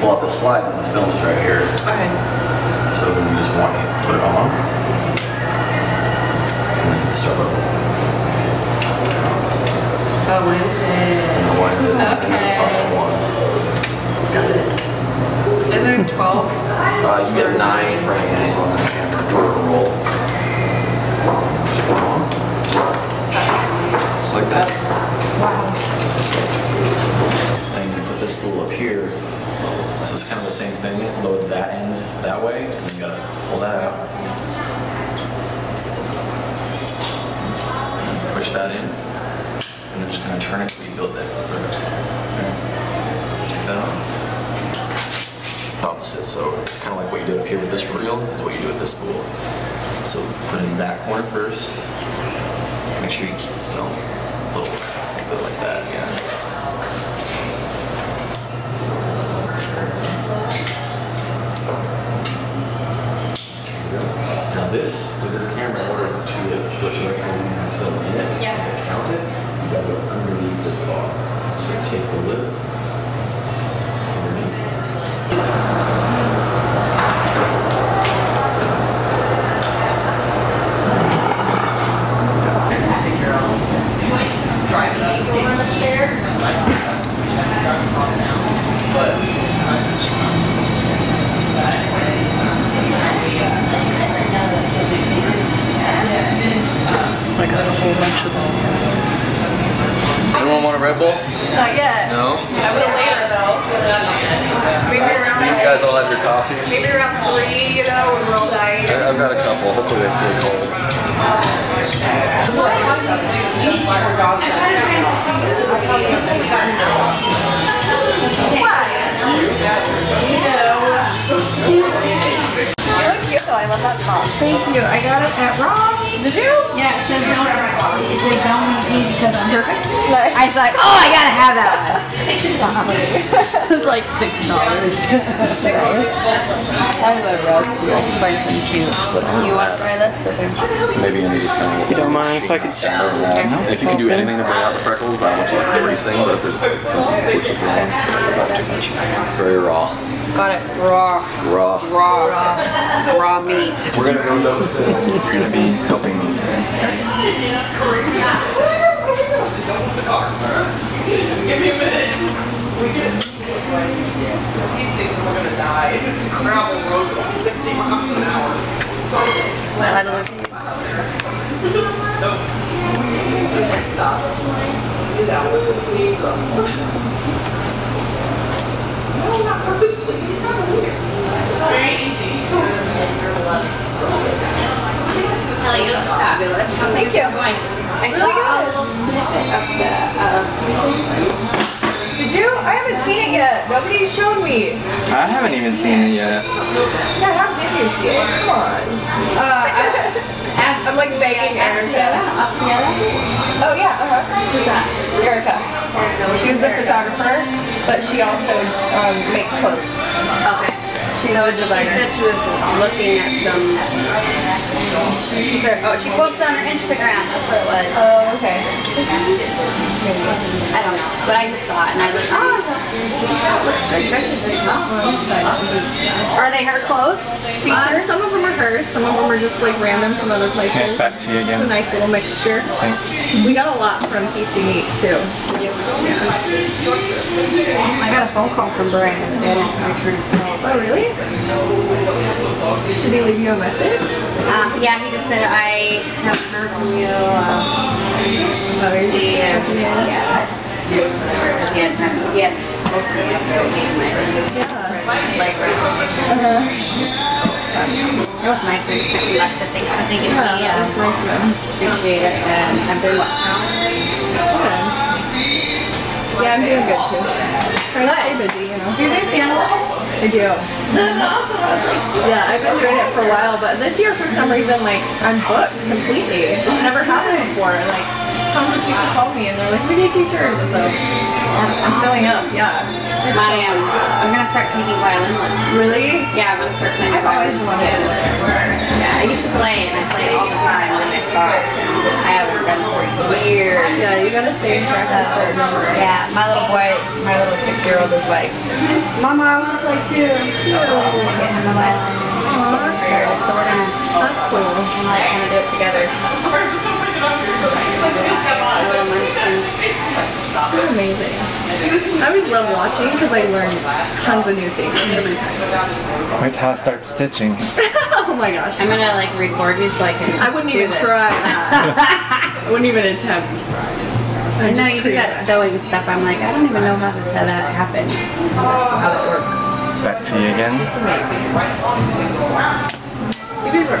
pull out the slide, then the film's right here. Okay. So then you just want to put it on. And then hit the start button. Oh, when is it? And the one, and then it starts at one. Got it. Isn't it 12? Uh, you get nine frames on this camera per roll. Just put it on. Just like that. Wow. And you put this spool up here. So it's kind of the same thing. Load that end that way, and you gotta pull that out. And push that in. And then just kind of turn it till you feel there. Perfect. Take that off. Opposite, so kind of like what you do up here with this reel is what you do with this spool. So put it in that corner first. Make sure you keep the film a little like that, yeah. If I could s- If you can do anything to bring out the freckles, I want you like tracing, but if there's something quick with wrong, not too much. Very raw. Got it. Raw. Raw. Raw. Raw meat. We're gonna go though. You're gonna be helping me today. Give me a minute. Because He's thinking we're gonna die. It's gravel road 60 miles an hour. I love Stop. Get out. No, not purposefully. He's not weird. It's very easy. Kelly, you look fabulous. Thank you. I still got a little snippet of the. Uh, did you? I haven't seen it yet. Nobody showed me. I haven't even seen it yet. Yeah, how did you see it? Come on. Uh, I, I'm like begging Erica. Oh yeah. Uh huh. Who's that? Erica. She was a photographer, but she also um, makes clothes. Okay. She's a She said she was looking at some. She said, oh, she posted on her Instagram. That's what it was. Oh, okay. I don't know, but I just saw it and I was like, oh, that looks good. Dresses are they her clothes? Um, some of them are hers. Some of them are just like random from other Okay, places. back to you again. It's a nice little mixture. Thanks. We got a lot from PC Meat too. I got a phone call from Brian and they didn't return his call. Oh, really? Did he leave you a message? Um, yeah, he just said, I haven't heard from you. Uh, Oh, just yeah. Yeah. He had sent me, he had spoke to me after I gave my like, Uh-huh. it was nice and sent me lots of things. I was thinking, Yeah, yeah, that's nice of him. appreciate it and I'm doing well. Yeah, I'm doing good too. Trying to stay busy, you know. Do you do piano lessons? I do. Yeah, I've been doing it for a while, but this year for some reason, like, I'm booked completely. It's never happened before. Like, tons of people call me and they're like, we need teachers. So I'm, I'm filling up, yeah. My, um, I'm gonna start taking violin lessons. Really? Yeah, I'm gonna start playing I've always violin. wanted I used to play and I played all the time and then I. And haven't done for years. Yeah, you gotta stay in practice number. Yeah, my little boy, my little six-year-old is like, Mama, I want to play too. So I'm gonna get him a. So we're gonna, That's cool. gonna like kind of do it together. A little amazing. I always love watching because I learn tons of new things every time. Wait till I start stitching. Oh my gosh. I'm gonna like record you so I can. I wouldn't do even this. try. I wouldn't even attempt. I know you do that sewing stuff. I'm like, I don't even know how, this, how that happens. How it works. Back to you again. You guys are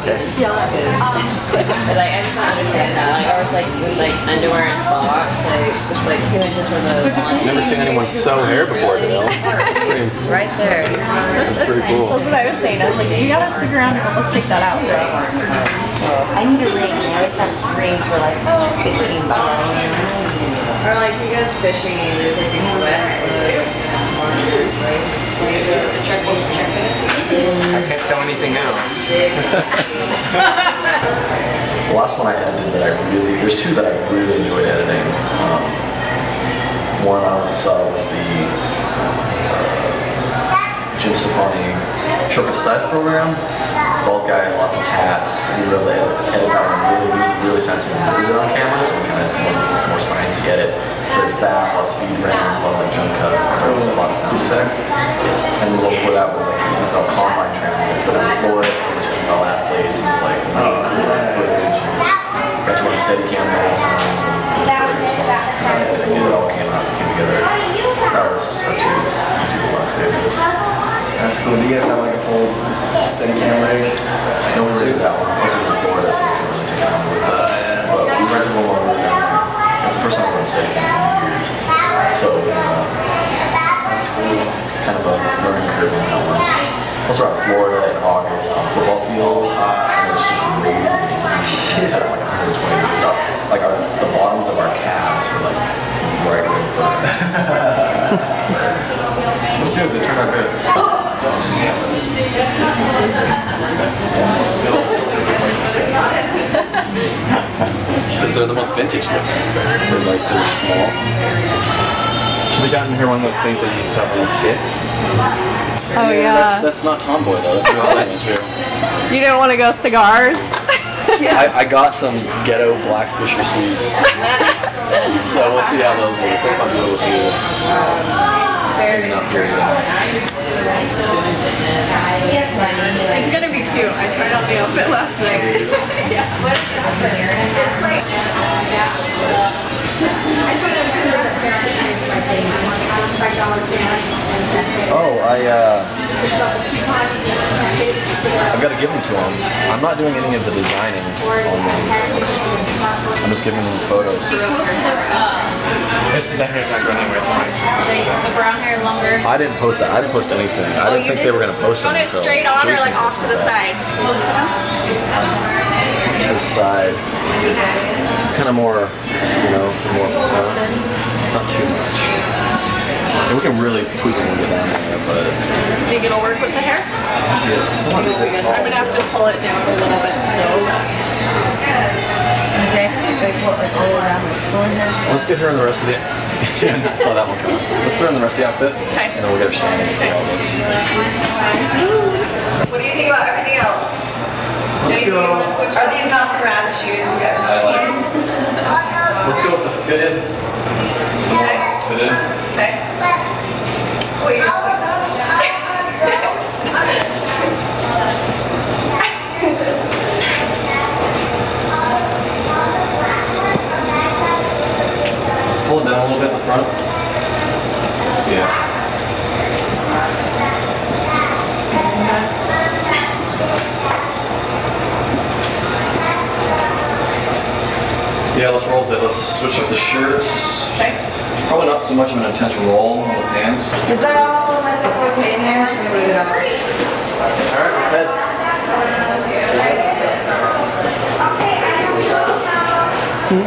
Okay. But like, I just don't understand that. Like, or it's like with like underwear and socks, like it's like two inches from the Never seen anyone sew hair before, Dale. It's pretty, It's right there. it's pretty cool. That's what I was saying. I was like, you gotta stick around and let's take that out. I need a ring. I always have rings for like 15 bucks. Or like you guys fishing and you take these wet. I can't sell anything else. The last one I edited that I really, there's two that I really enjoyed editing. Um, one I don't know if you saw was the uh, Jim Stoppani Shortcut Size program. Bald guy, lots of tats. We edit, edit that one really, really sensitive really good on camera, so we kind of wanted this more sciencey edit. Very fast, a lot of speed ramps, a lot of like jump cuts, and so it's a lot of sound effects. And the one before that was like NFL combine training, but in Florida, which NFL athletes, and just like, oh, cool footage. Got to run a steady cam the whole time. It was really just fun. And so it all came out, came together. That was our two, two last videos. That's cool. Do you guys have like a full steady cam rig? No, we rented that one. Plus, it was in Florida, so we couldn't really take it home with us. But we rented one while we were down there. That's the first time we went Steadicam in years. So it was uh, That's cool. kind of a learning curve on that one. Plus, we're out in Florida in August on a football field, and it's just really, it's like 120 degrees up. Like our, the bottoms of our calves were like bright red burn. It was good. They turned out good. Because they're the most vintage looking. They're like, they're small. Should we gotten here one of those things that you stuff on a stick? Oh That's, yeah. that's not tomboy though. That's real. that's true. You didn't want to go cigars? I, I got some ghetto black Swisher sweets. so we'll see how those look. They're fun little too. Here. It's gonna be cute. I tried out the outfit last night. Oh, I uh, I've got to give them to him. I'm not doing any of the designing on them. I'm just giving them photos. It's, the hair's not going anywhere. It's. The brown hair longer. I didn't post that. I didn't post anything. I didn't think they were gonna post Want it it straight on or like off to the that. side? To the side. Kind of more, you know, more, uh, not too much. And we can really tweak it when we get down there, but Think it'll work with the hair? it's still not as big I'm gonna have to pull it down a little bit still. Okay. Like what? Like all around the forehead. Let's get her in the rest of the. yeah, I saw that one coming. Let's put her in the rest of the outfit, Okay. and then we'll get her standing and see how it looks. What do you think about everything else? Let's go. Are these not the round shoes you've ever I like. seen? Let's go with the fitted. Fitted. Okay. Wait, you don't like that? Yeah. Yeah, let's roll with it. Let's switch up the shirts. Okay. Probably not so much of an intense roll on the pants. Is that all of my stuff okay in there? Should we leave it up? Alright, let's head. Well, I'm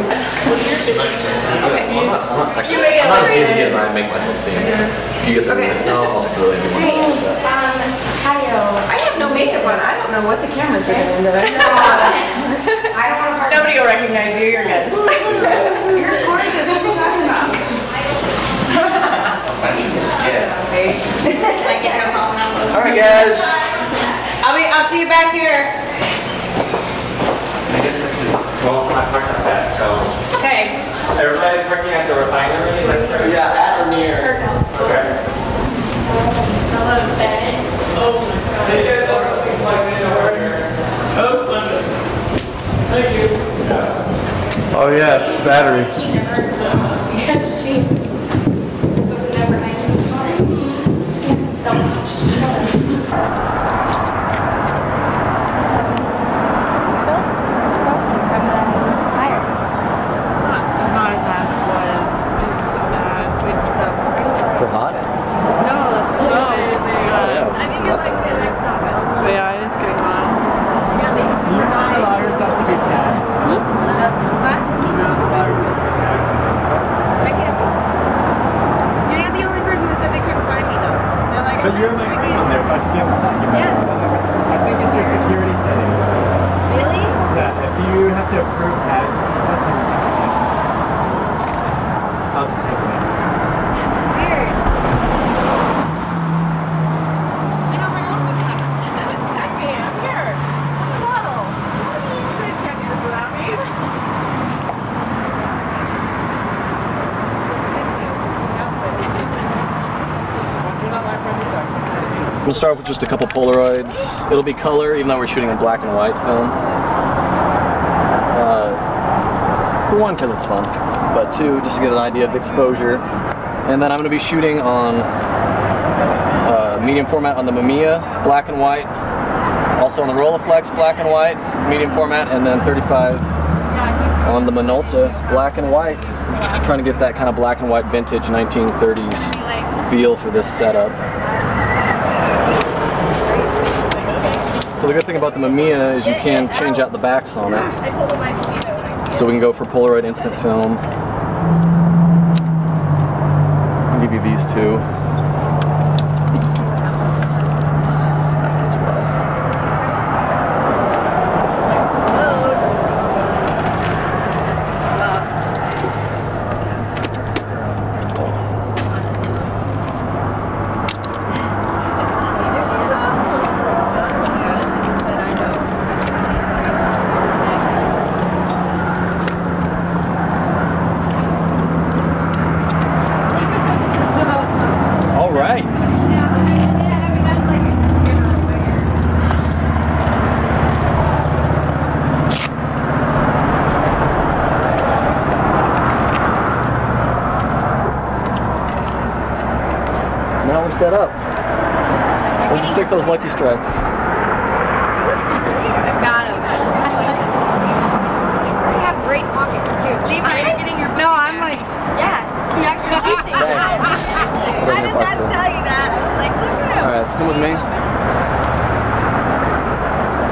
not, I'm not, actually, You make it I'm not as busy as I make myself seem. You get the no, I'll take really heavy. Um, Hayo. I have no makeup on. I don't know what the cameras are doing to it. I don't want to Nobody will recognize you. You're good. You're gorgeous. What are you talking about? I get your phone number. Alright, guys. I'll be, I'll see you back here. I guess this is, well, I parked at that, so. Okay. Everybody's parking at the refinery, is that correct? Yeah, at or near. Okay. Hey, you guys want to plug in over here? Oh, London. Thank you. Oh yeah, battery. Not as bad as it was. It was so bad. Good stuff. For hot? No, the snow. Yeah. I think it's like the But yeah, it is getting hot. You not allow yourself to be tagged. You not allow yourself to be tagged. You're not the only person that said they couldn't find me though. They're like, But you're my friend on there, so I should be able to find you. Yeah. I think it's your security setting. really? Yeah, if you have to approve tag, stuff, then you have to. I'll just take it. Weird. I know my own was tag Tag me. I'm here. I'm a model. You guys can't do this without me. I'm gonna start off with just a couple Polaroids. It'll be color, even though we're shooting in black and white film. Uh, one, because it's fun, but two, just to get an idea of exposure. And then I'm gonna be shooting on uh, medium format on the Mamiya, black and white. Also on the Rolleiflex, black and white, medium format, and then 35 on the Minolta, black and white. trying to get that kind of black and white vintage 1930s feel for this setup. So the good thing about the Mamiya is you can change out the backs on it. So we can go for Polaroid instant film. I'll give you these two. As well. All right. Now we're set up. We'll just stick those lucky strikes. Got him. They have great pockets too. Leave getting your No, I'm like, yeah. You actually keep things. Thanks. Why does that tell you that? Like, look at him. All right, so come with me.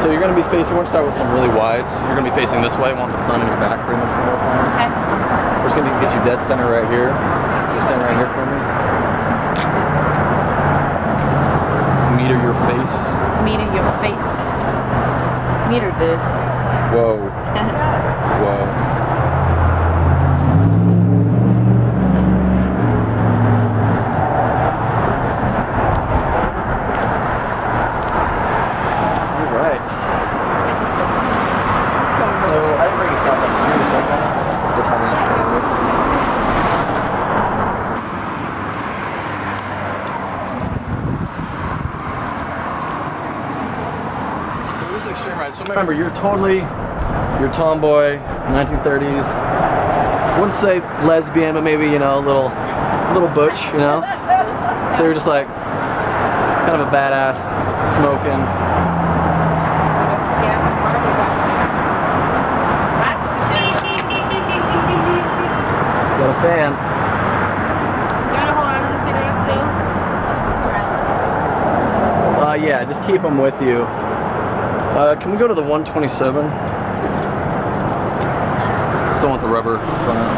So you're gonna be facing. We're gonna start with some really wides. You're gonna be facing this way. Want the sun in your back pretty much the whole time. Okay. We're just gonna get you dead center right here. So stand right here for me. Meter your face. Meter your face. Meter this. Whoa. Whoa. All right. So I didn't bring a stop watch. Did you bring your cell phone? What time is it? So this is extreme wide. So remember, you're totally, you're tomboy, 1930s. Wouldn't say lesbian, but maybe you know, a little, little butch, you know. So you're just like kind of a badass, smoking. Got a fan. Uh, yeah, just keep them with you. Uh, can we go to the 127? Still want the rubber front.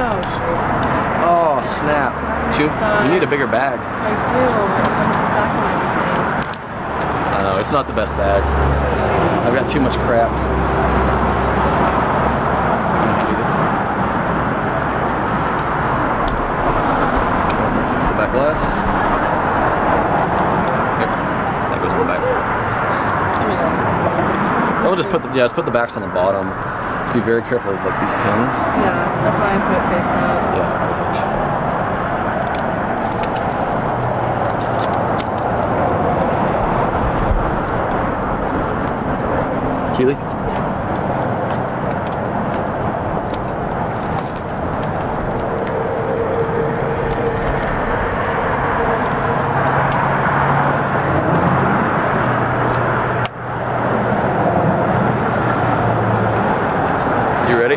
Oh. Oh, snap. Two? You need a bigger bag. I do. I'm stuck in everything. I know, it's not the best bag. I've got too much crap. I'm gonna hand you this. Here's the back glass. Here, that goes in the back. I'll just put the yeah, just put the backs on the bottom. Just be very careful with like these pins. Yeah, that's why I put it face up. Yeah, perfect. Keely? You ready?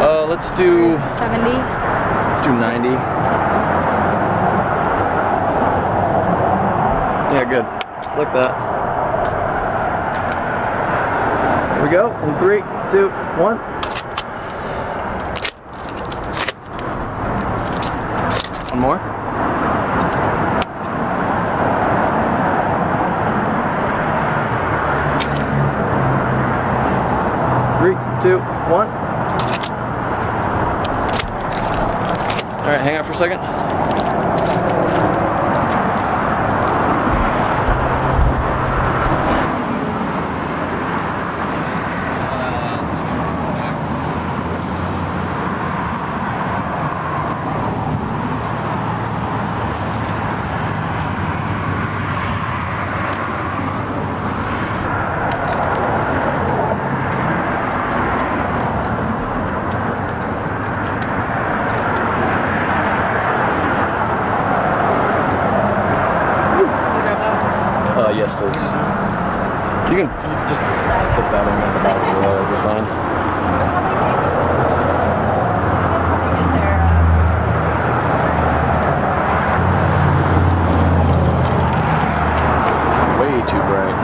Uh, let's do 70. let's do 90. Yeah, good. Just like that. Here we go. In three, two, one. One more. Three, two, one. All right, hang out for a second. Uh, yes, please. You can just stick that in the box or whatever, you're fine. Way too bright.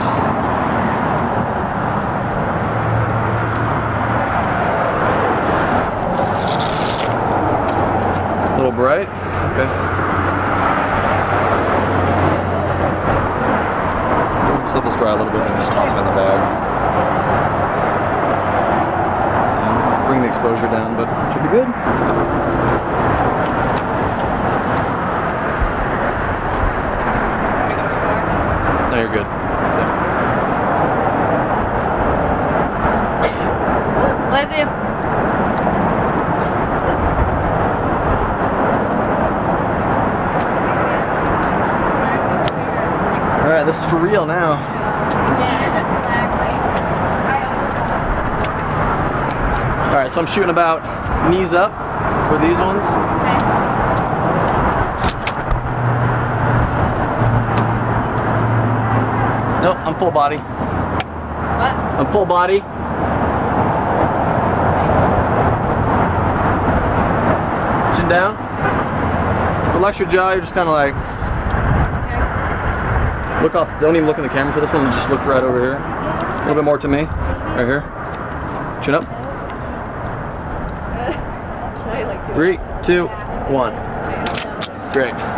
A little bright? Okay. Just let this dry a little bit and just toss them in the bag. And bring the exposure down, but should be good. No, you're good. Lizzie. All is now. All right, so I'm shooting about knees up for these ones. Nope, I'm full body. What? I'm full body. Chin down. Relax your jaw. You're just kind of like look off. Don't even look in the camera for this one. Just look right over here. A little bit more to me. Right here. Chin up. Three, two, one. Great.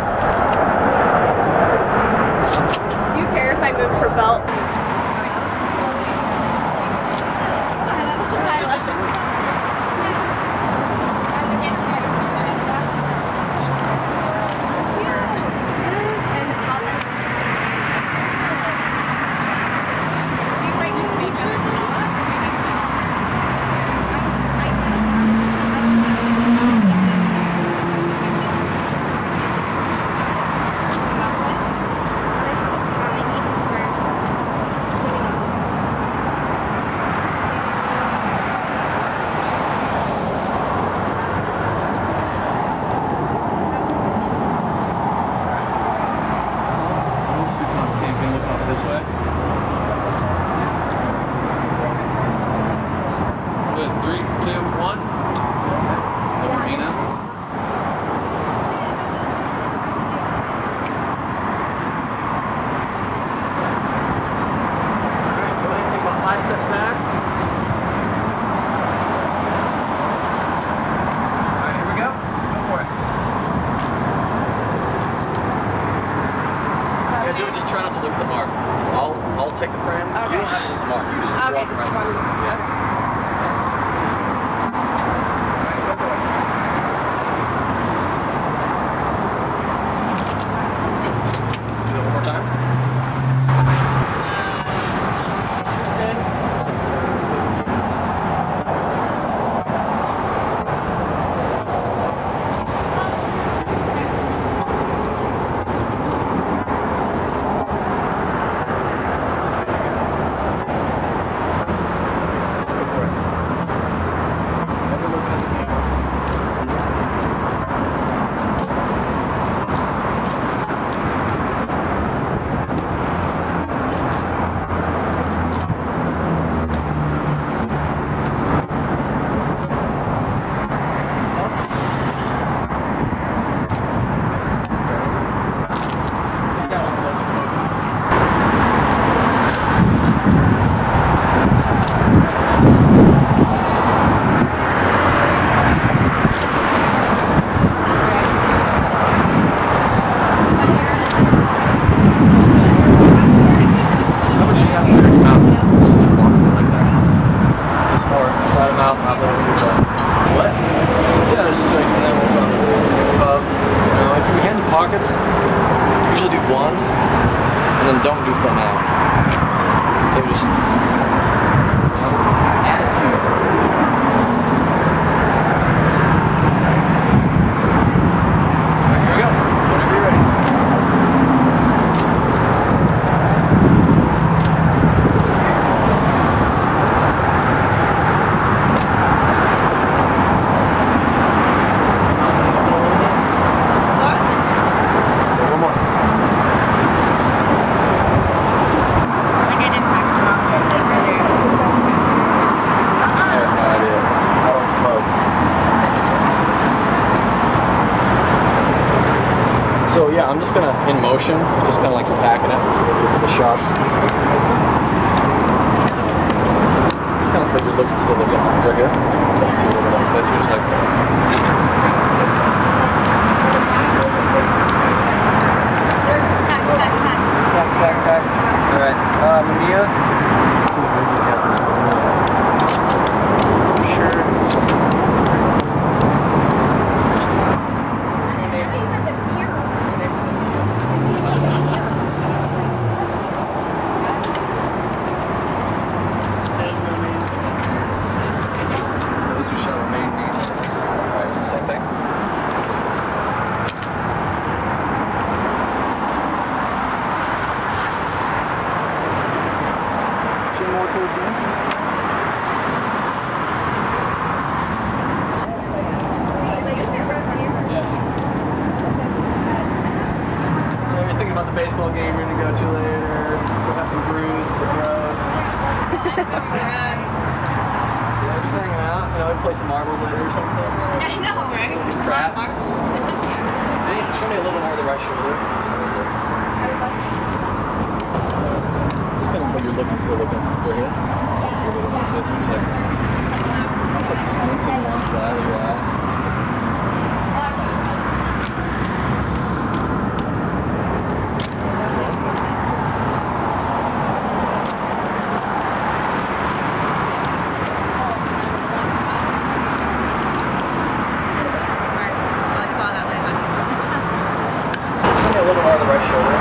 little on the right shoulder.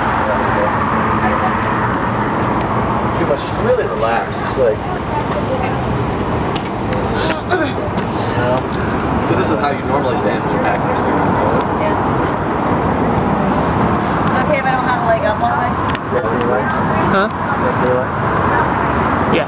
Too much. Really relaxed. It's like. Because this is how you normally stand with your back. Yeah. It's okay if I don't have a leg up on the. Huh? Yeah.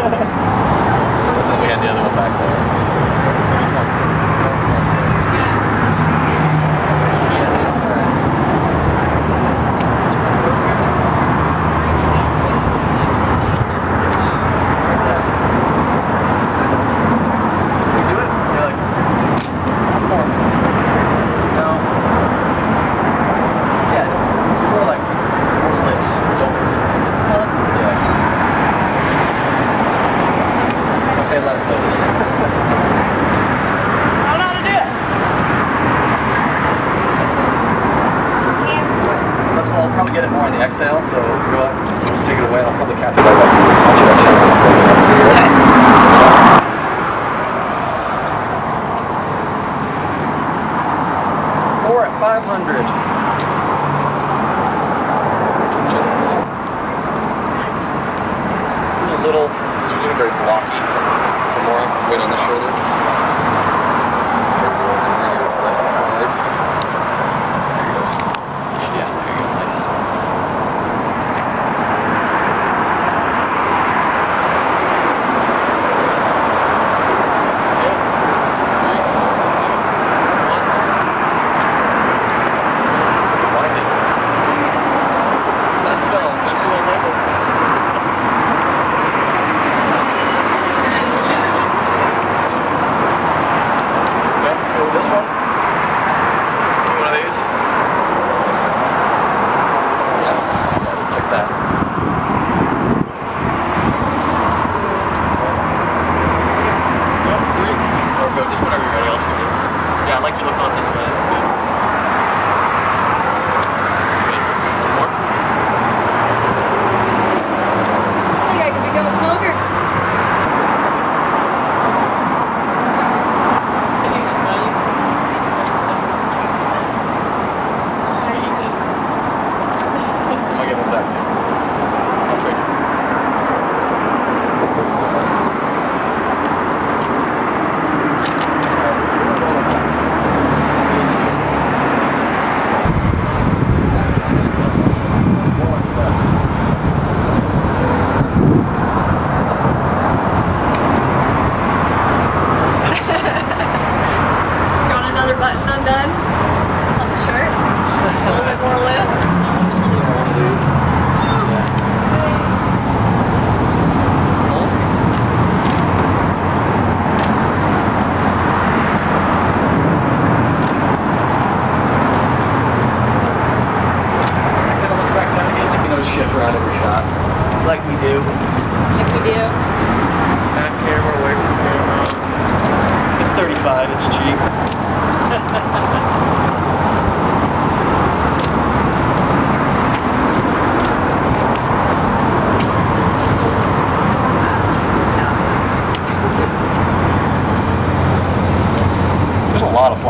more on the exhale, so you go up, just take it away, I'll probably catch it by watching that shot.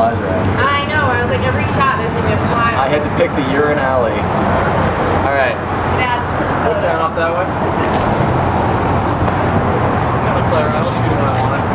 flies around. I know. I was like, every shot there's gonna be a fly. I had to pick the urine alley. All right. That's to the photo. Look down off that one. Just kind of play around. I'll shoot if I want it.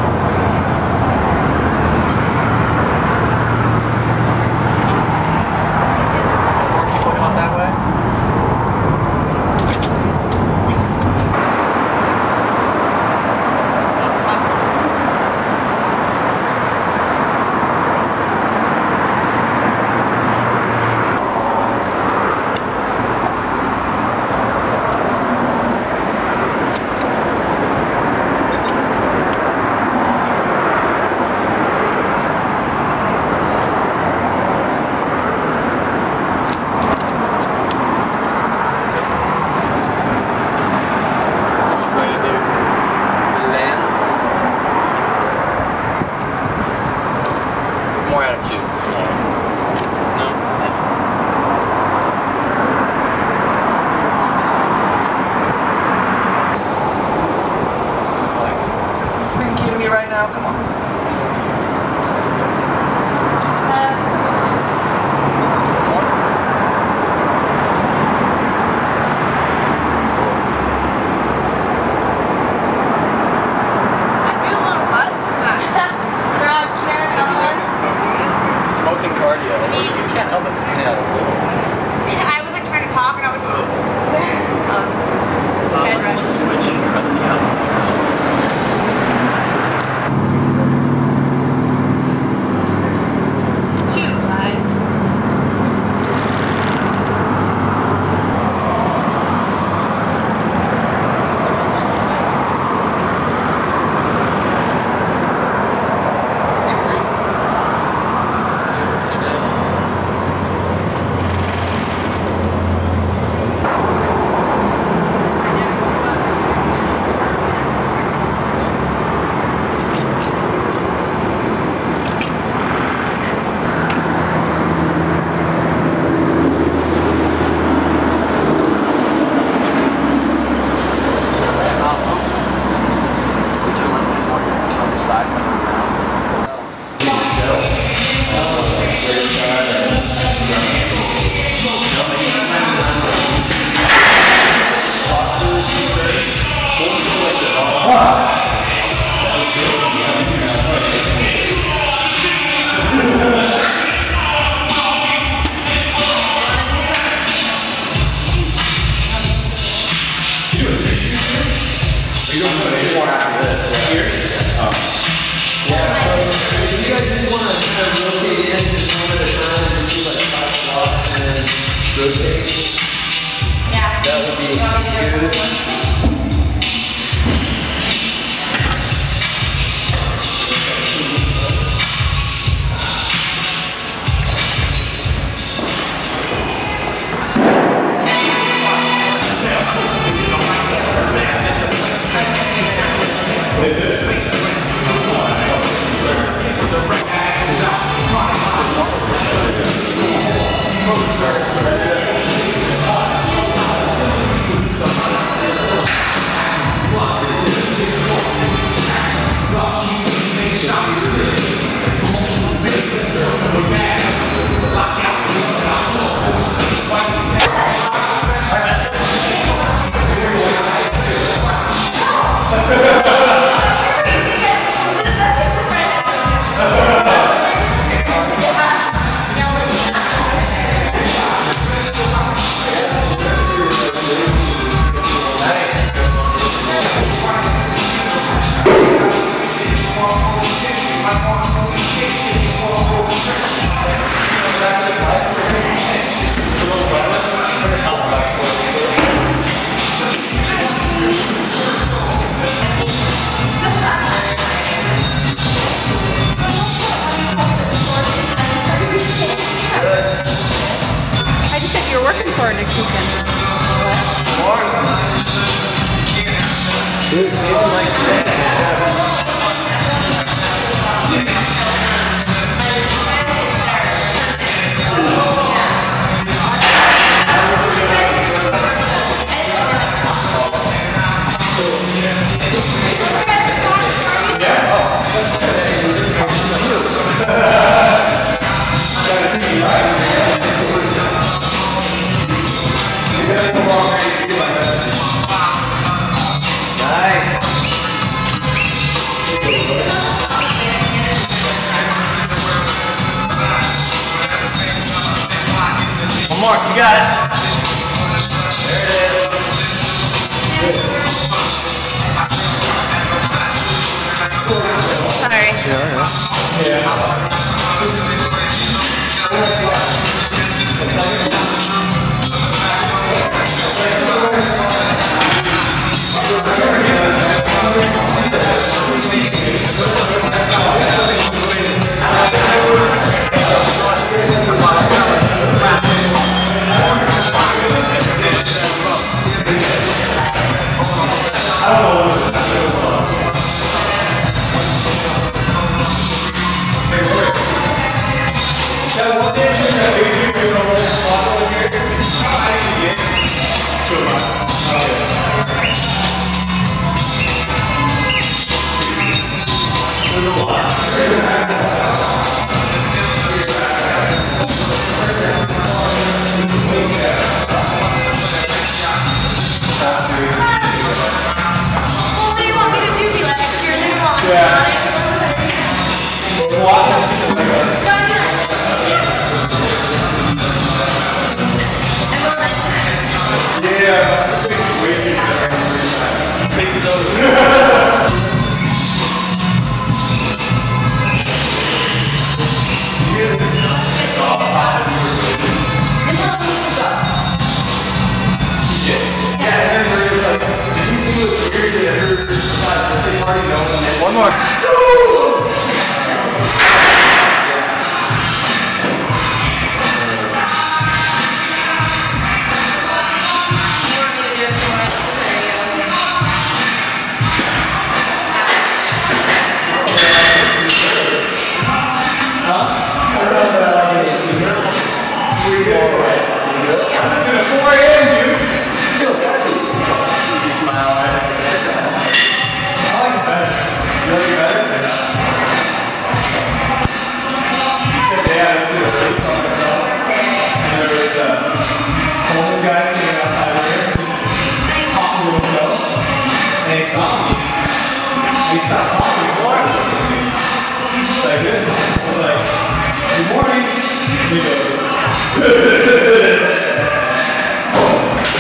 One more.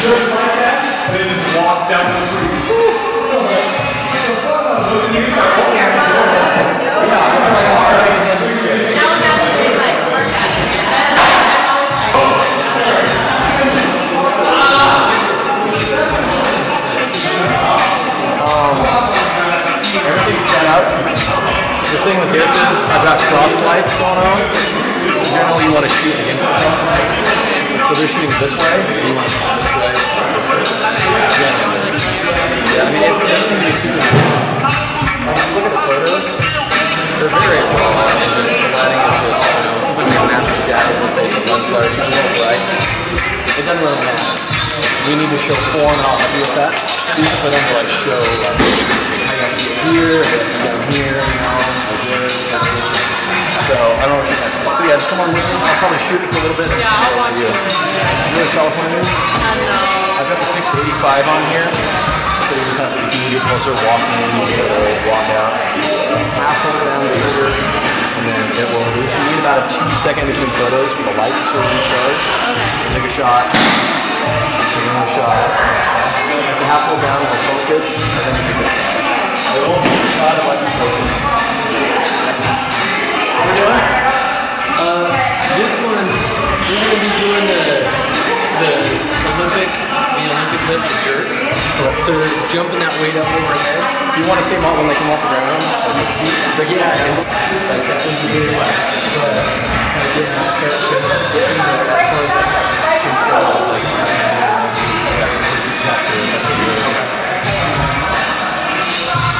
Just like that. Then just walks down the street. 55 on here. So you just have to, you get closer, walk in, walk out, half down the trigger, and then it will lose. You need about a two second between photos for the lights to recharge. Okay. Take a shot, take another shot. The half roll down will focus, and then you take it. It won't take a shot unless it's focused. We're doing. Uh, this one, we're going to be doing the, the Olympic lift, the jerk. So they're jumping that weight up overhead. So you want to see them all when they come off the ground, like yeah, and like that thing you do, but uh, kind of getting start to getting that that's part of the control, like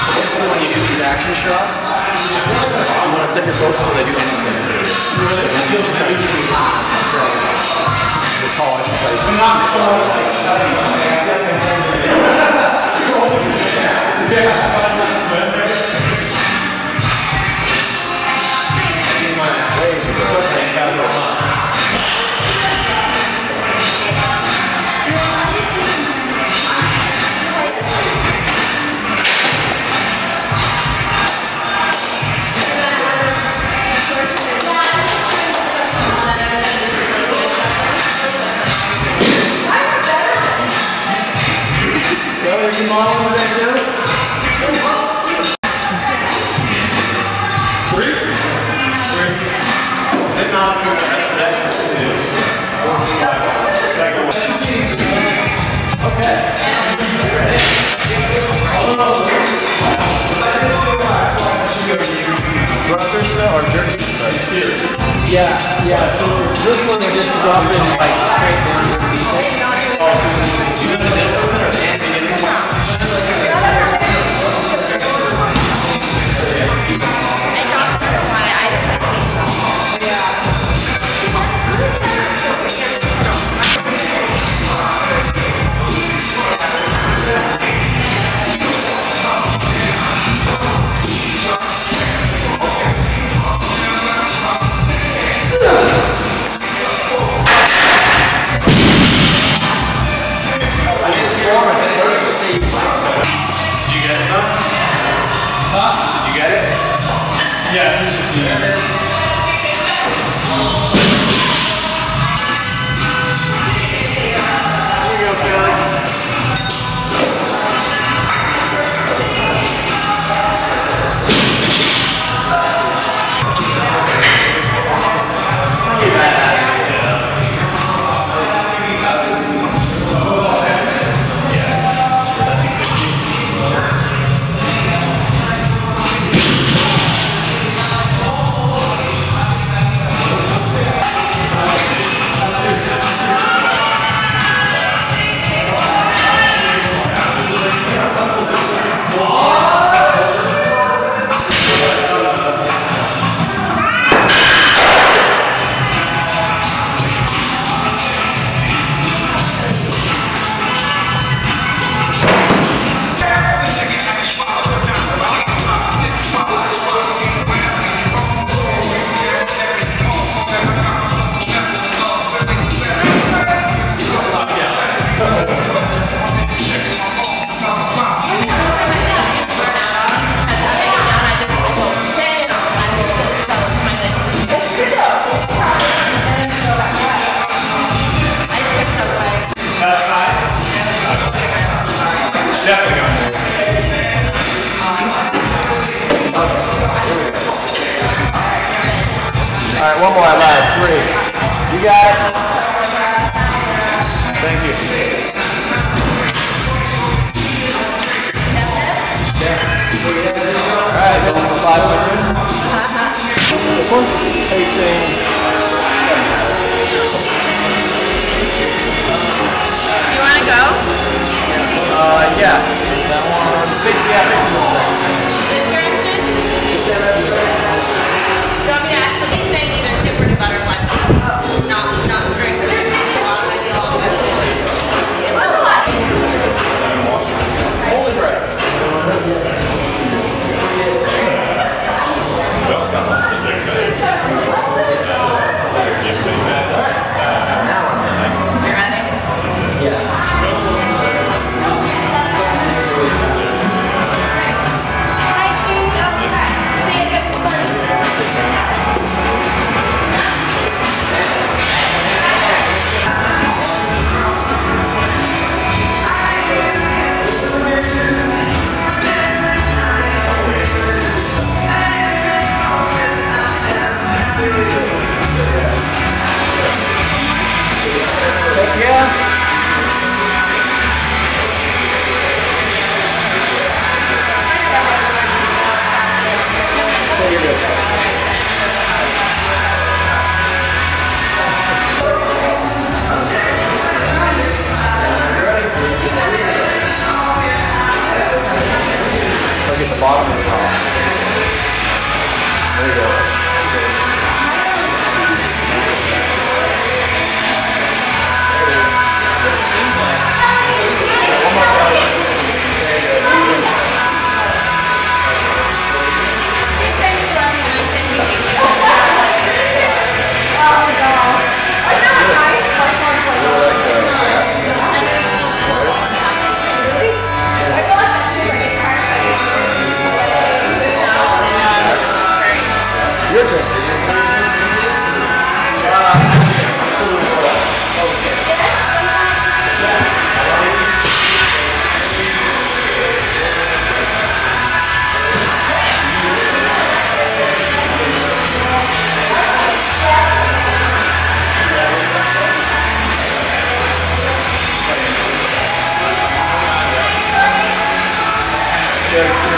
So basically when you do these action shots, you want to set your focus before they do anything. You try to shoot from the tall exercise. Are you Yeah, yeah. So this one they just drop in like straight down. Oh, yeah,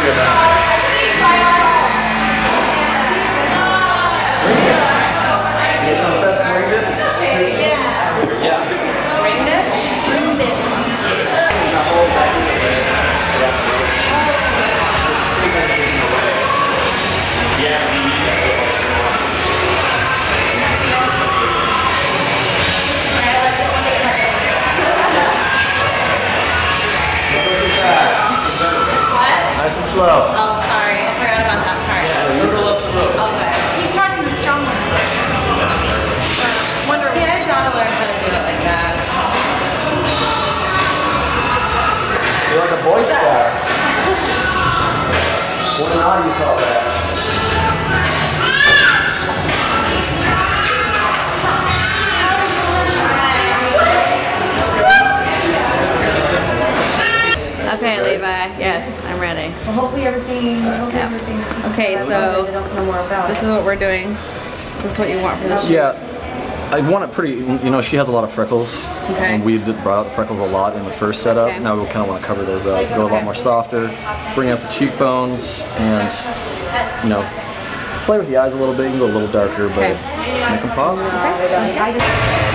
You're slow. Okay, so this is what we're doing. This is this what you want for this? shoot? Yeah, I want it pretty. You know, she has a lot of freckles. Okay. And we brought out the freckles a lot in the first setup. Okay. Now we kind of want to cover those up, go a lot more softer, bring out the cheekbones, and you know, play with the eyes a little bit. You can go a little darker, but Okay. just make them pop.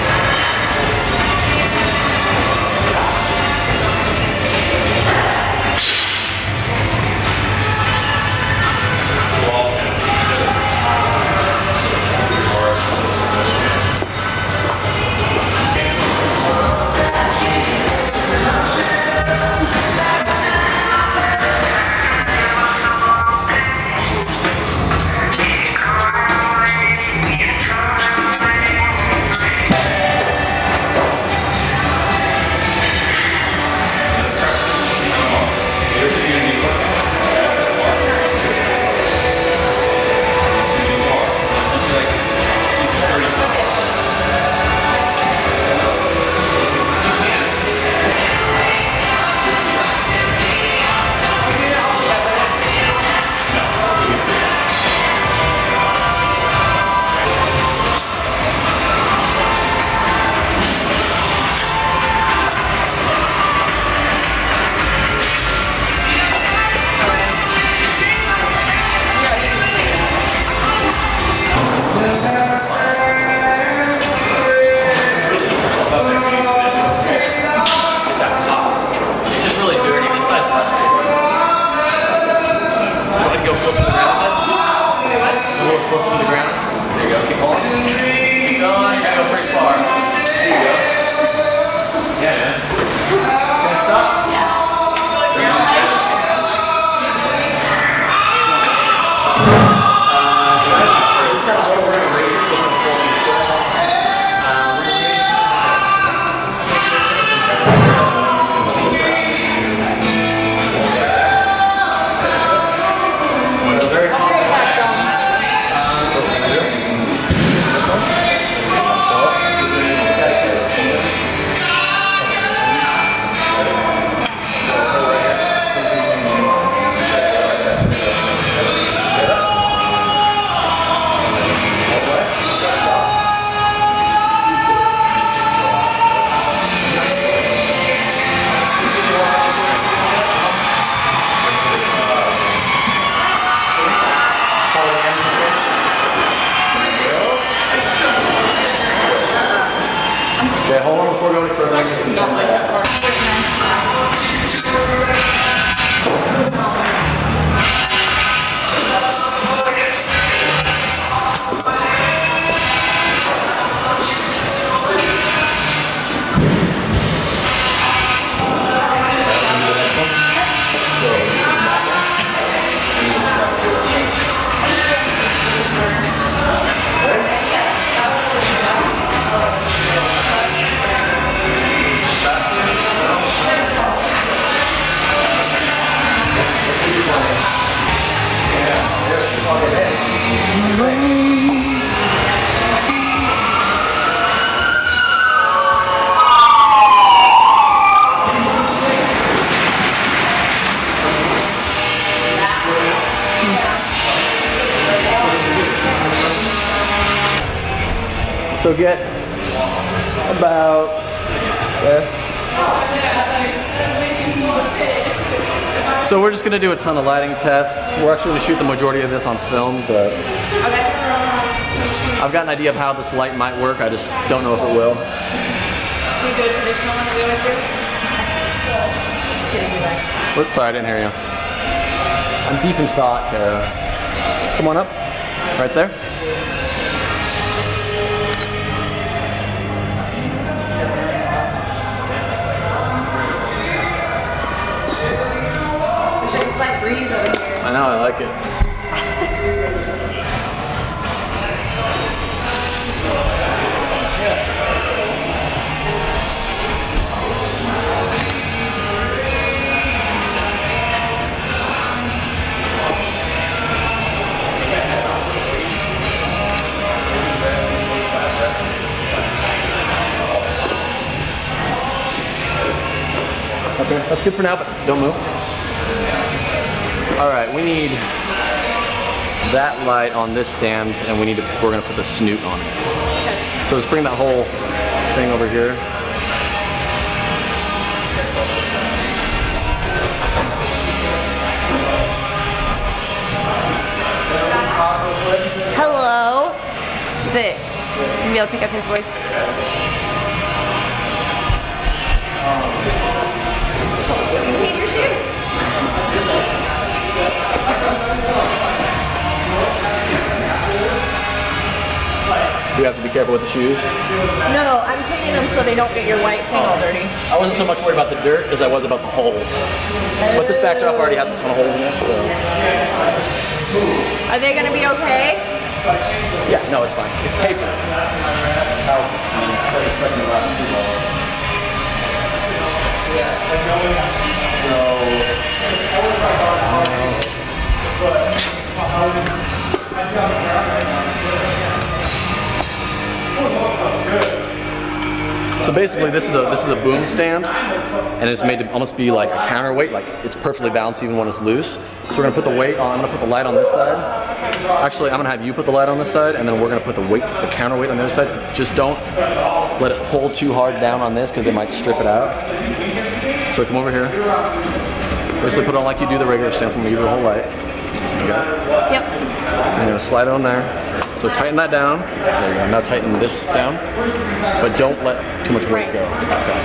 Gonna do a ton of lighting tests. We're actually gonna shoot the majority of this on film, but I've got an idea of how this light might work. I just don't know if it will. Do you do a traditional one that we always do? Just kidding. What? Sorry, I didn't hear you. I'm deep in thought, Tara. Come on up. Right there. Like it. Okay, that's good for now, but don't move. All right, we need that light on this stand, and we need to. We're gonna put the snoot on it. So just bring that whole thing over here. Hello. Is it? You be able to pick up his voice? You have to be careful with the shoes? No, I'm painting them so they don't get your white thing all dirty. I wasn't so much worried about the dirt as I was about the holes. But this backdrop already has a ton of holes in it, so Are they gonna be okay? yeah, no, it's fine. It's paper. So basically, this is a this is a boom stand, and it's made to almost be like a counterweight. Like it's perfectly balanced even when it's loose. So we're gonna put the weight on. I'm gonna put the light on this side. Actually, I'm gonna have you put the light on this side, and then we're gonna put the weight, the counterweight on the other side. Just don't let it pull too hard down on this because it might strip it out. So come over here. Basically, put it on like you do the regular stance. I'm gonna give you the whole light. It? Yep. I'm gonna slide it on there. So tighten that down. There you go. Now tighten this down, but don't let too much weight go. Okay.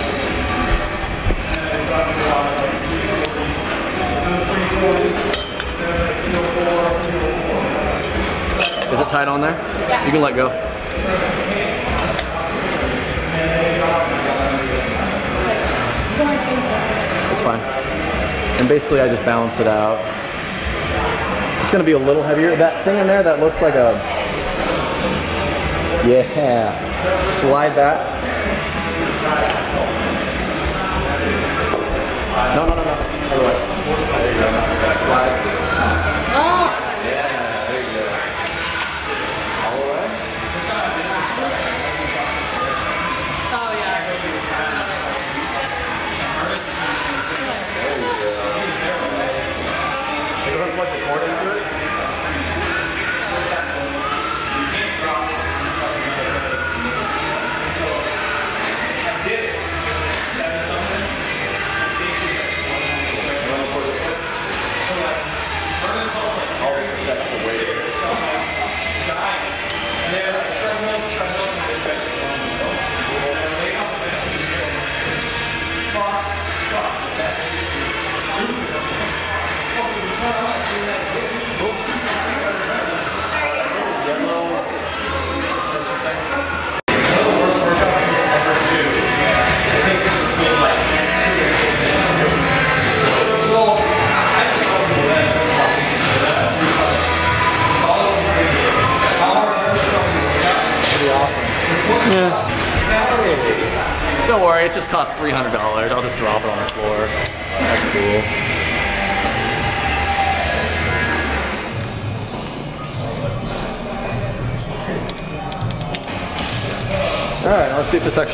Is it tight on there? Yeah. You can let go. It's fine. And basically I just balance it out. It's gonna be a little heavier. That thing in there that looks like a yeah. Slide that. No, no, no, no. Other way. There you go. Slide. Yeah, there you go. All the way. Hey, go ahead and plug the cord into it.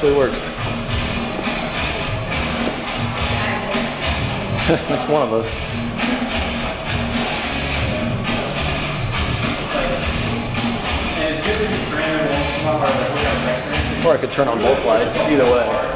Actually works. That's one of us. Or I could turn on both lights, either way.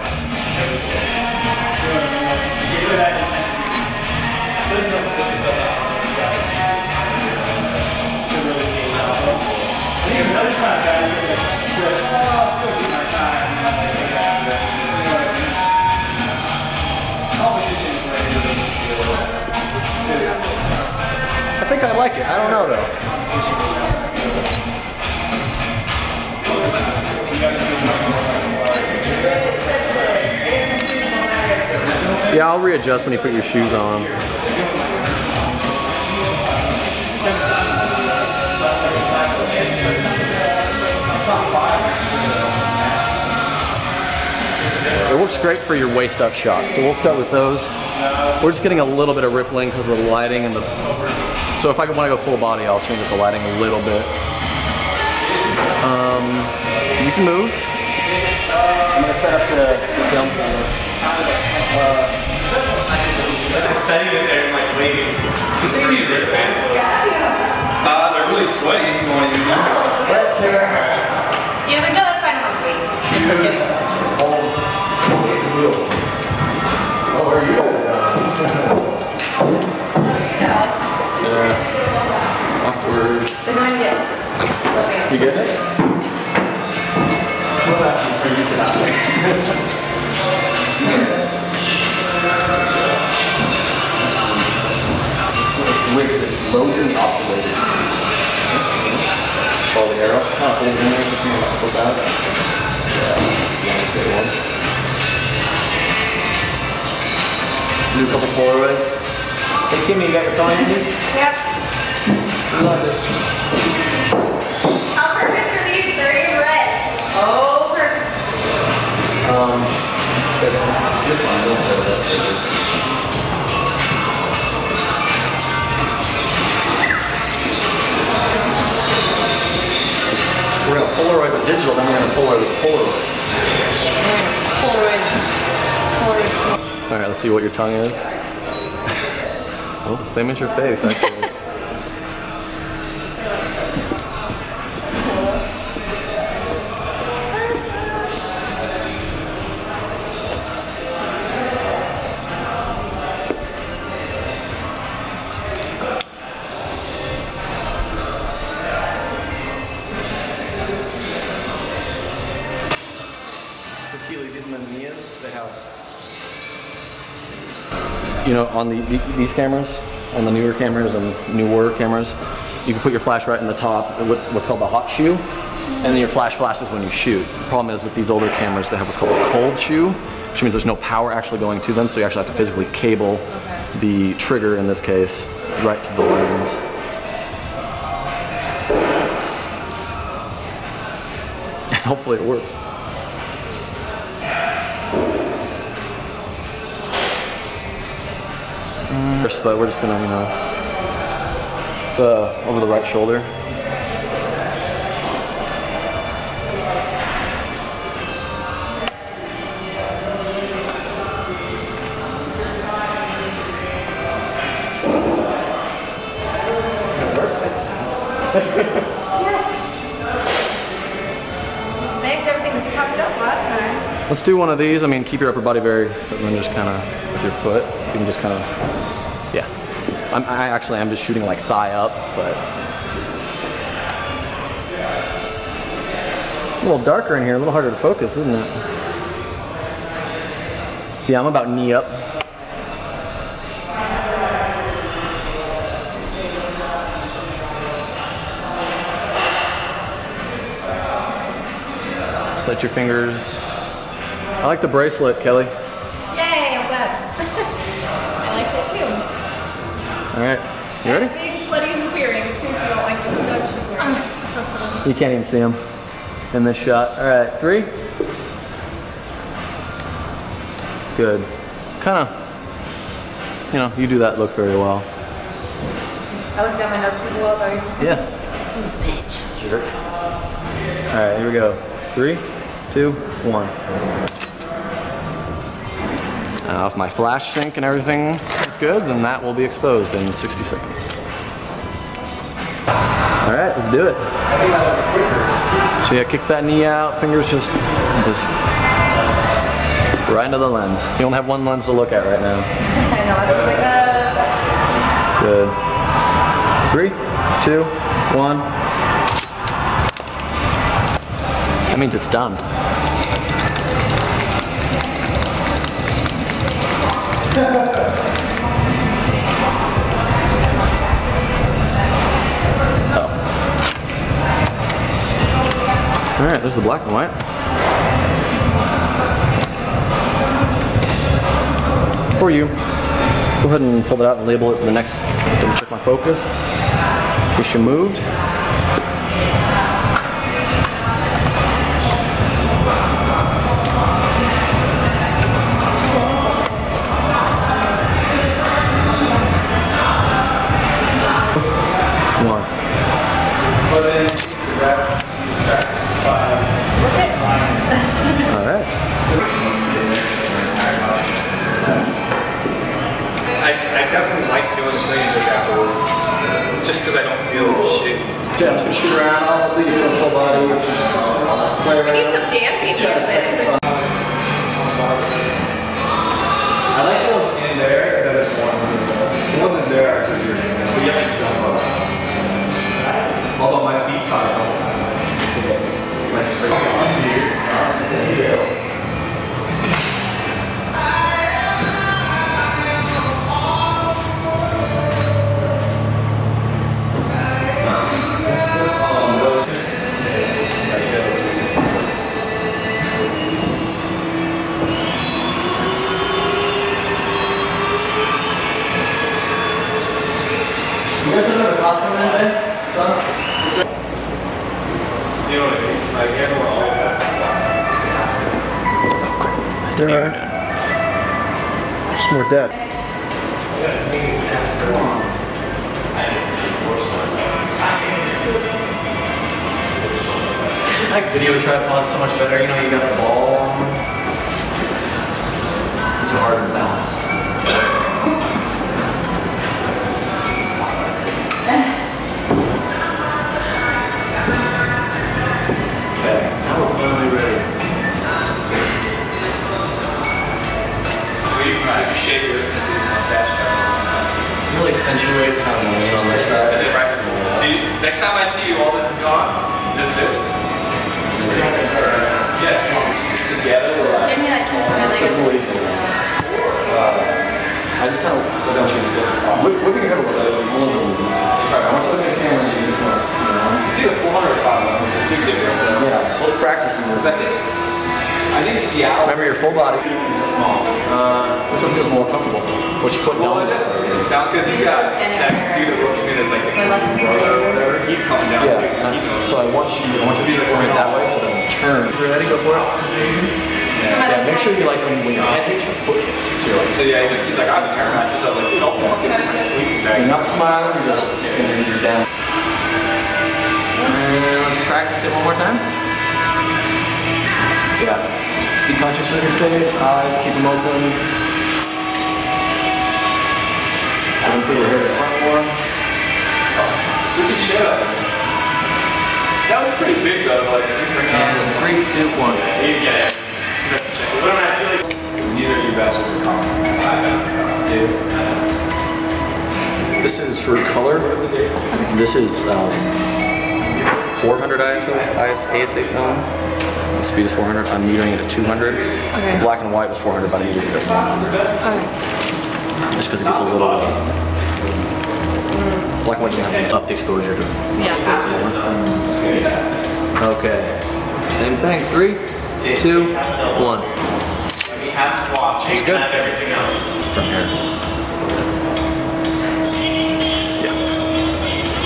Think I like it. I don't know though. Yeah, I'll readjust when you put your shoes on. It works great for your waist up shots. So we'll start with those. We're just getting a little bit of rippling because of the lighting and the. So if I want to go full body, I'll change up the lighting a little bit. Um, you can move. I'm gonna set up the film camera. Uh, just setting it there and like waiting. You say you need wristbands? Uh, they're really sweaty if you want to use them. He was like, no, that's fine. I'm like, wait. Hey, Kimmy, you got your phone? Yep. Love it. How perfect are these? They're in red. Oh, perfect. Um, that's, you're fine. Don't worry about it. We're gonna Polaroid with digital, then we're gonna Polaroid with Polaroids. Polaroid. Polaroid. All right, let's see what your tongue is. Oh, same as your face, actually. On the, the- these cameras, on the newer cameras and newer cameras, you can put your flash right in the top, what- what's called the hot shoe, and then your flash flashes when you shoot. The problem is with these older cameras, they have what's called a cold shoe, which means there's no power actually going to them, so you actually have to physically cable the trigger, in this case, right to the lens. And hopefully it works. But we're just gonna, you know, the over the right shoulder. Thanks, everything was tucked up last time. Let's do one of these. I mean, keep your upper body very, and then just kind of with your foot. You can just kind of. I'm, I actually am just shooting like thigh up, but a little darker in here, a little harder to focus, isn't it? Yeah, I'm about knee up. Just let your fingers. I like the bracelet, Kelly. All right, you ready? Big slutty hoop earrings too. If you don't like the she's wearing. You can't even see them in this shot. All right, three. Good. Kind of, you know, you do that look very well. I looked down my nose pretty well. Sorry. Yeah. Bitch. Jerk. All right, here we go. Three, two, one. If my flash sync and everything good, then that will be exposed in 60 seconds. All right, let's do it. So yeah, kick that knee out, fingers just, just right into the lens. You only have one lens to look at right now. Good. Three, two, one. That means it's done. All right, there's the black and white. For you. Go ahead and pull that out and label it the next. Check my focus. In case you moved. was afterwards. Just because I don't feel shit. Yeah, push it around, We need some dancing. I like the one in there that is one. The one in there I could hear.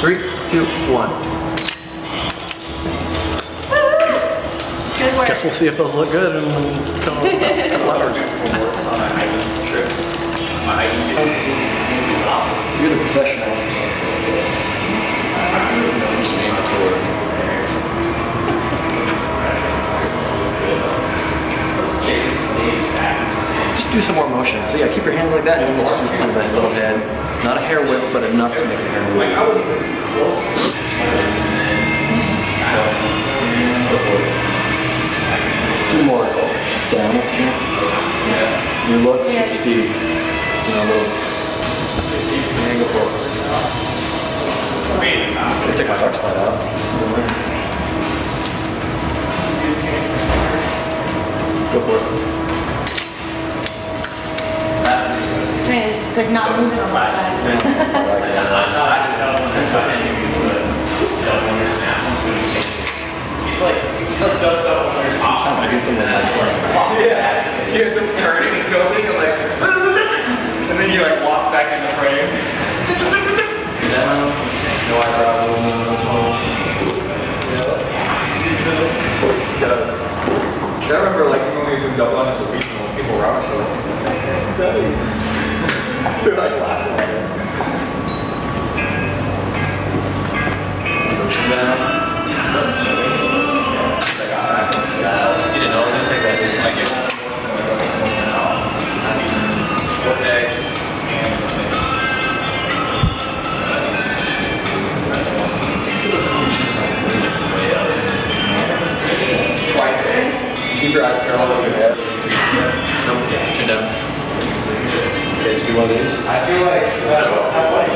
Three, two, one. I. Guess we'll see if those look good and come up You're the professional. I'm just an amateur just do some more motion. So yeah, keep your hands like that and just kind of a little head. Not a hair whip, but enough to make a hair whip. Let's do more down up jump. Your look, just be, you know, a little angle forward. I'll take my dark slide out. Go for it. It's like not moving on one side. I do something like that. Yeah, you have to turn it and tilt it, and then you like walk back in the frame. No eyebrow movement. I remember like when we was in Dublin as a people were so. They're like laughing. You didn't know I was gonna take that, like? Four eggs and. Twice a day. Keep your eyes parallel with your head. Nope, yeah, down. See what it is? I feel like that's, that's like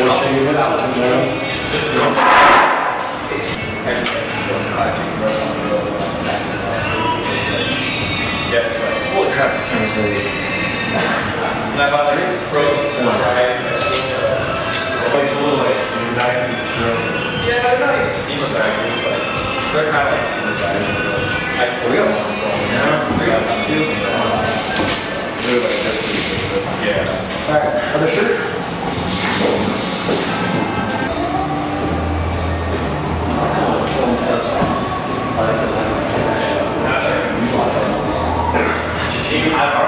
What chain units, what chain units? yes, it's like Holy crap, this camera's really. and I bought like frozen stuff, right? Like a little like steam bag you throw. Yeah, they're not even steamer bags. They're just like they're kind of like steamer bags. I just we got one. Yeah, we got two. Yeah. Alright, other shirt? No,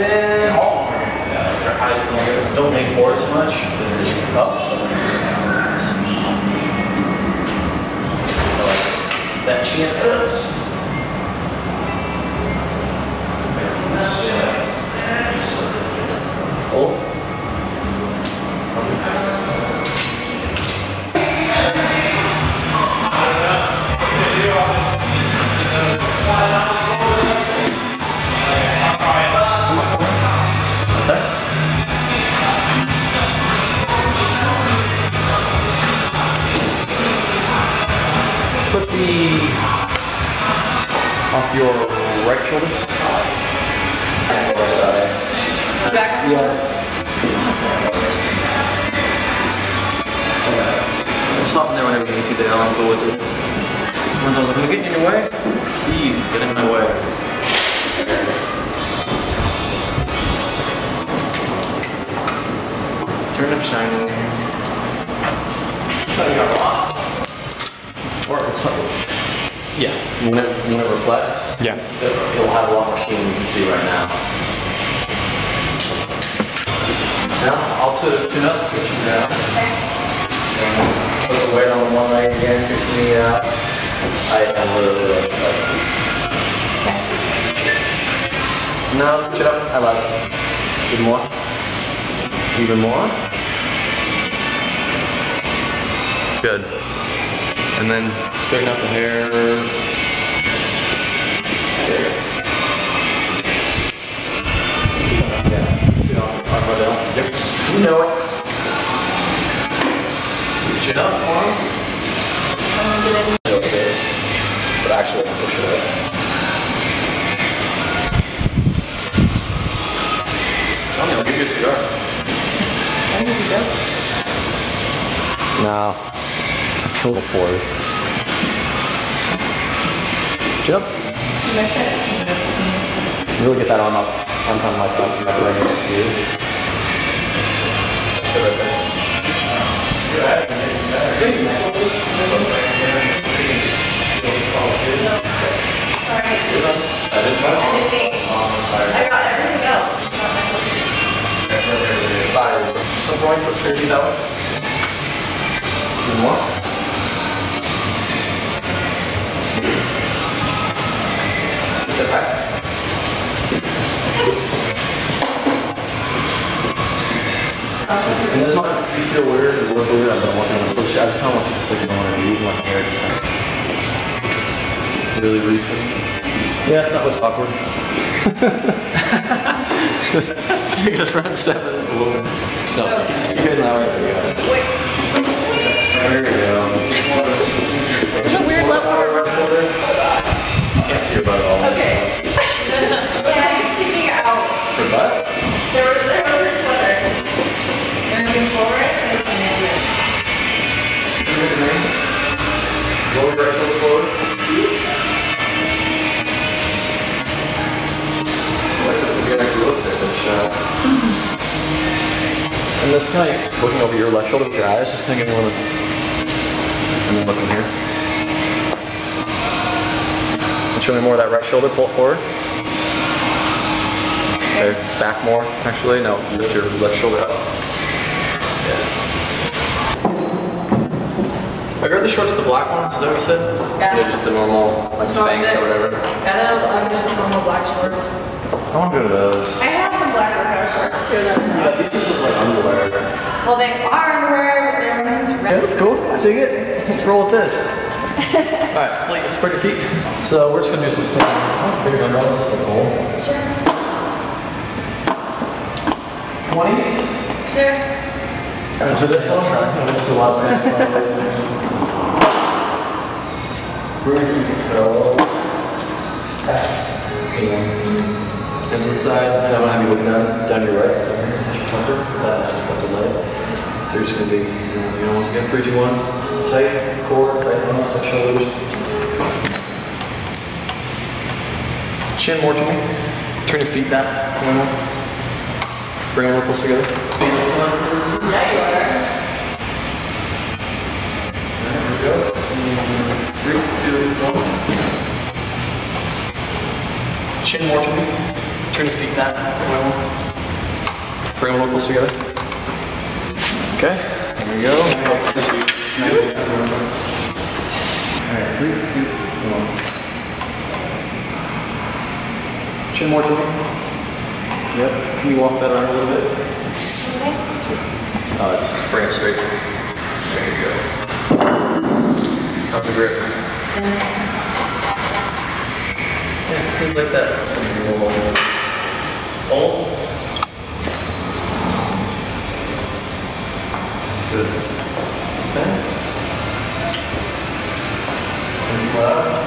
Laps in. Don't lean forward so much. Then just up. That chin up. Off your right shoulder. Back. Yeah. Stop in there whenever you need to there, I'll go with it. Once I was like, am I getting in your way? Please, get in my way. Turn of shining. Or it's Yeah, when it, when it reflects, Yeah. it, it'll have a lot more sheen than you can see right now. Now, I'll put it up, push you down. And Put the weight on one leg again, push me out. I, I literally like, like No, switch it up. I like it. Even more. Even more. Good. And then straighten out the hair. Yeah. See how I put it. You know it. Chin up for him. Okay. But actually, I push it up. Tell me, I'll give you a cigar. No. A total fours. Jump. Really get that on up. On time like that. That's what I need to do. That's good right there. I got everything else. Five. Some point for turkey though. One more. Step back. And this one, if you feel weird or look weird, I don't want to switch. I just kind of want to stick on one of these and let the hair just really reach it. Yeah, that looks awkward. Take us front seven just a little bit. No, you guys now are together. There we go. It's a weird level. Can't see your butt at um, all. Okay. yeah, it's sticking out. Her butt? There was, there was her footer. You're moving forward? Lower right shoulder forward. Like this would be like real estate this uh, shot. And this kind of looking over your left shoulder with your eyes, just kind of giving one of and then looking here. And show me more of that right shoulder, pull it forward. Okay, back more, actually. No, lift your left shoulder up. Have you heard the shorts, the black ones? Is that what you said? Yeah. They're just the normal, like Spanx or whatever. Yeah, no, I'm just the normal black shorts. I want to go to those. I have some black workout shorts too. That Yeah, these just look like underwear. well, they are underwear. They're men's Yeah, that's cool. I dig it. Let's roll with this. All right, split, spread your feet. So we're just gonna do some stuff. Oh, bigger than those. This is cool. Twenties. Sure. That's just this one. Just a lot of Breathe control. Hands to the side, and I'm gonna have you looking down, down your right. That's your temper. That's reflected light. So you're just gonna be, you know, once again, three, two, one. Tight core, tight tight shoulders. Chin more to me. Turn your feet back. Bring them a little closer together. Yeah, you are. There we go. Three, two, one. Chin more to me. Turn your feet back. Bring them a little closer together. Okay. There we go. Just- Alright, three, two, one. Chin more to me. Yep. Can you walk that arm a little bit? Uh, just bring it straight. There you go. Up the grip. Yeah, things like that. Hold. Good. Okay. And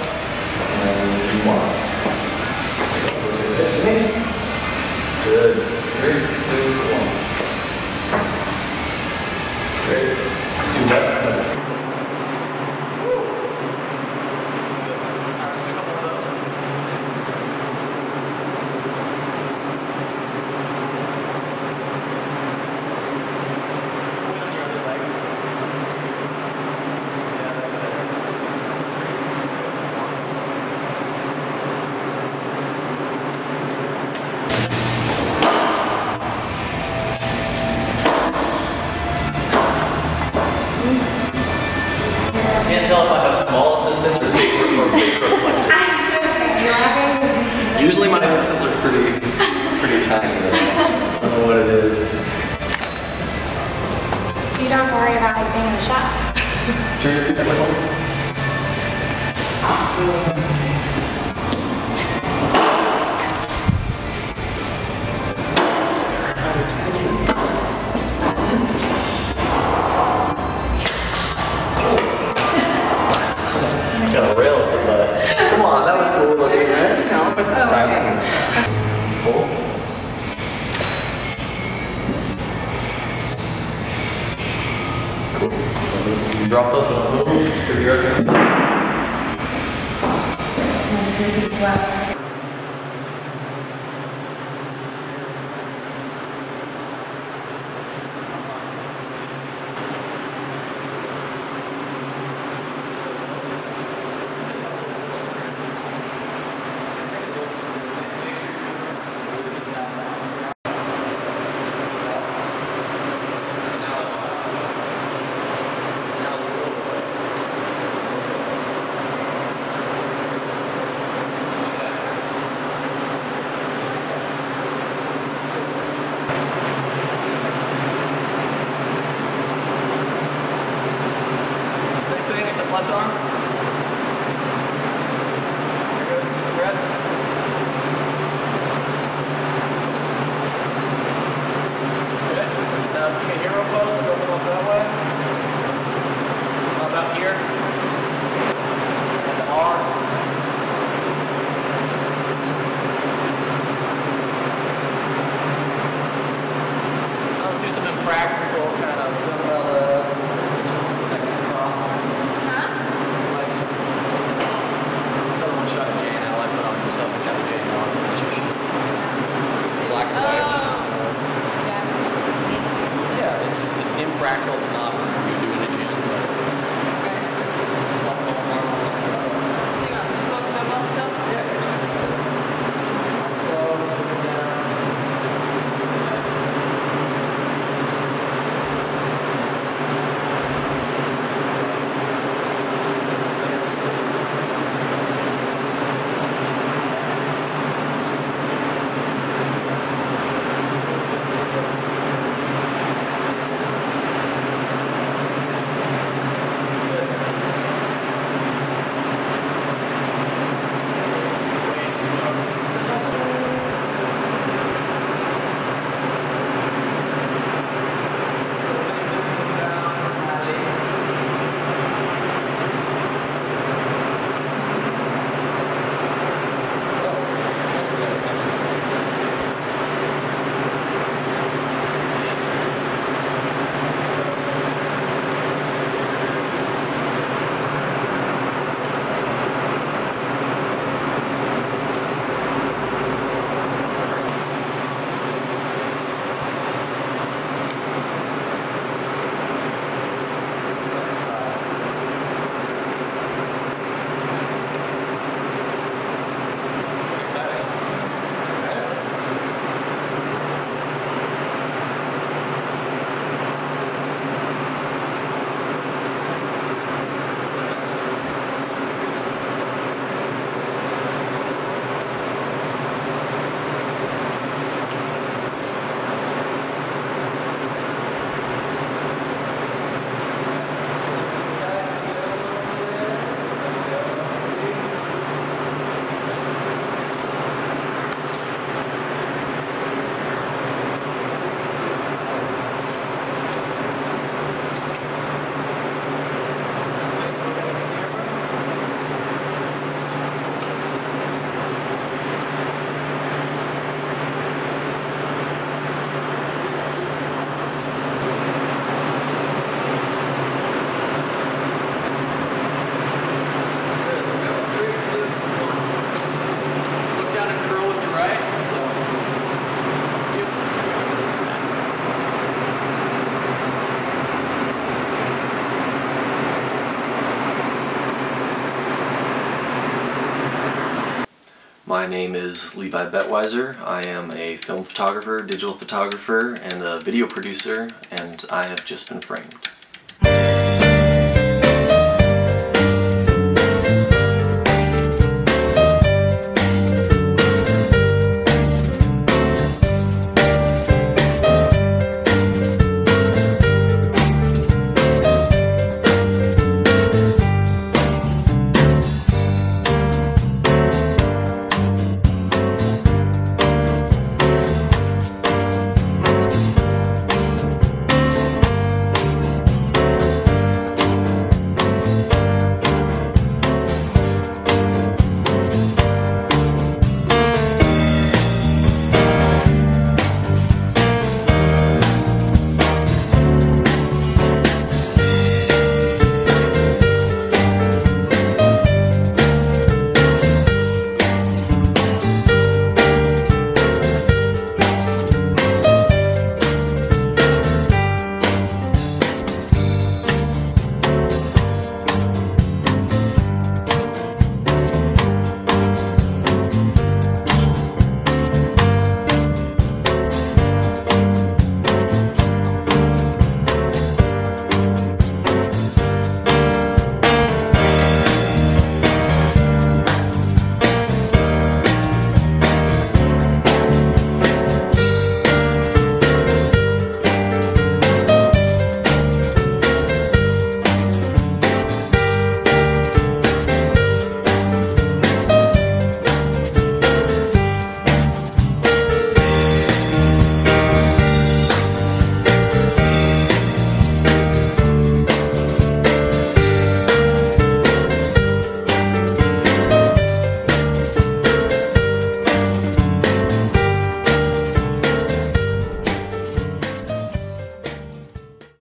My name is Levi Bettwieser. I am a film photographer, digital photographer, and a video producer, and I have just been framed.